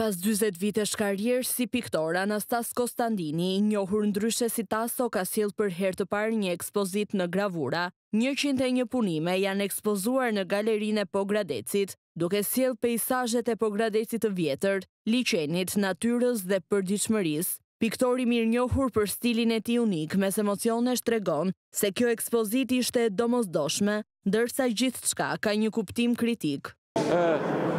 Pas dyzet vitesh karrierë si piktor, Anastas Kostandini, i njohur ndryshe si Taso, ka sjellë për herë të parë një ekspozitë në gravura. Njëqind e një punime janë ekspozuar në Galerinë e Pogradecit, duke sjellë peisazhet e Pogradecit të vjetër, liqenit, natyrës dhe përditshmërisë. Piktori mirënjohur për stilin e tij unik mes emocionesh tregon se kjo ekspozitë ishte e domosdoshme, ndërsa gjithçka ka një kuptim kritik.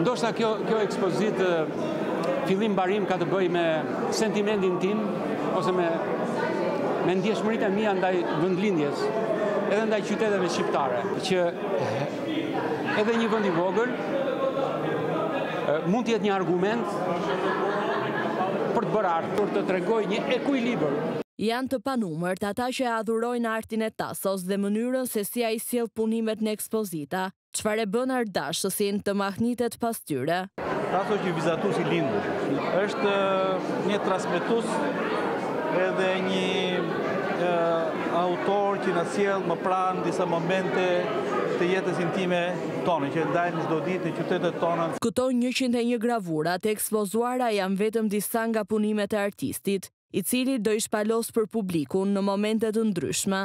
Ndoshta kjo kjo ekspozitë fillim mbarim ka të bëjë me sentimentin tim ose me me ndjeshmëritë e mia ndaj vendlindjes, edhe ndaj qyteteve shqiptare, që edhe një vend i vogël mund të jetë një argument për të bërë art, për të tregoj një ekuilibër. Janë të panumërt ata që e adhurojnë artin e Tasos dhe mënyrën se si ai sjell punimet në ekspozita. Çfarë e bën artdashësin të mahnitet pas tyre? Taso është një vizatues i lindur. Është një transmetues edhe një autor që na sjell më pranë disa momente të jetës intime tona, që ndajmë çdo ditë në qytetet tona. Këto njëqind e një gravura të ekspozuara janë vetëm disa nga punimet e artistit, i cili do i shpalosë për publikun në momente të ndryshme.